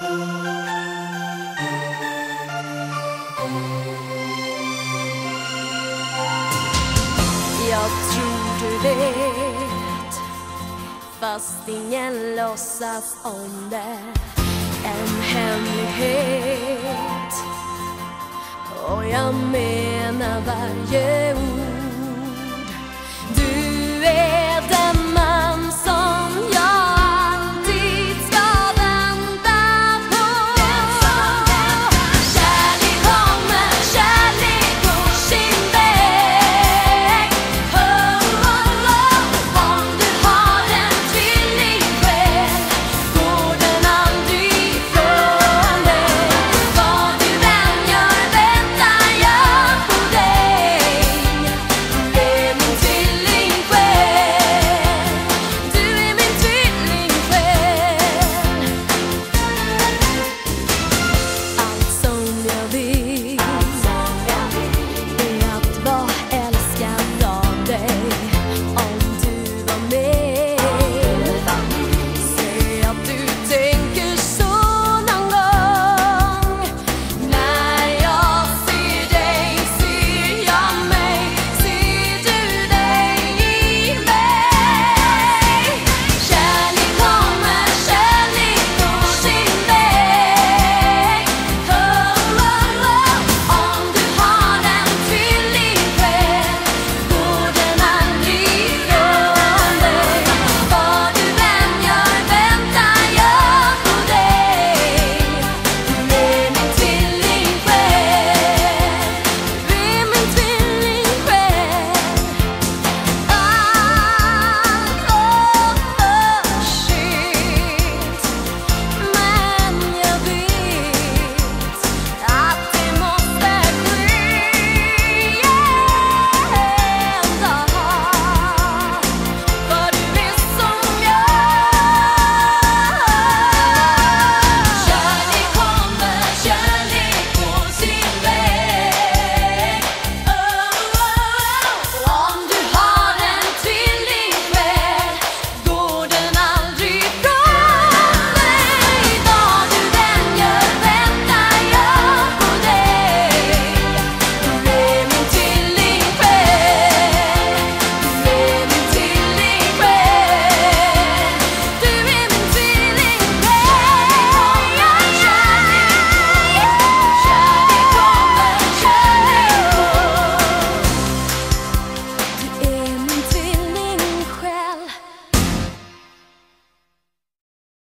Jag tror du vet Fast ingen låtsas om det. En hemlighet. Och jag menar varje